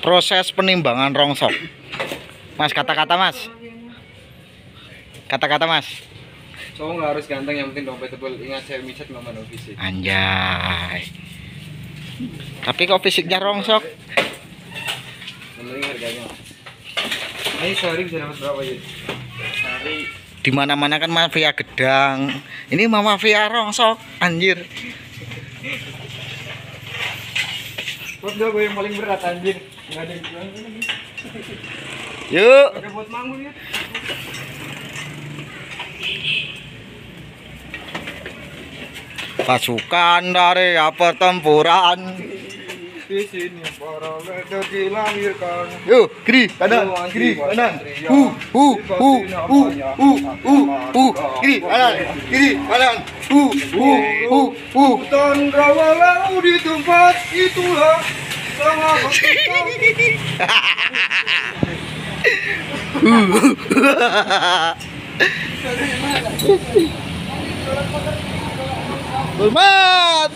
proses penimbangan rongsok. Mas, kata-kata Mas. Kata-kata Mas. Cowok nggak harus ganteng yang penting dompet tebel. Ingat saya micet nggak mau fisik. Anjay. Tapi kok fisiknya rongsok? Penting harganya. Ini sehari bisa dapat berapa ya? Sehari Di mana-mana kan mafia gedang. Ini mafia rongsok, anjir. Buat gue gue yang paling berat anjir. Nggak ada yang bilang. Yuk. Ada buat manggung ya. Pasukan dari pertempuran. Di sini para dilahirkan. Yuk, kiri, kanan, kiri, kanan. Hu, hu, hu, hu, hu, hu, hu, kiri, kanan, kiri, kanan. Hu, hu, hu, hu. Hutan rawa lalu di tempat itulah sangat Hormat.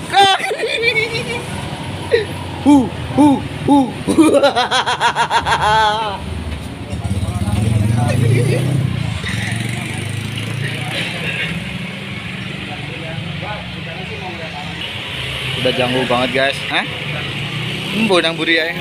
Udah janggu banget guys. Hah? Embo nang buri ya.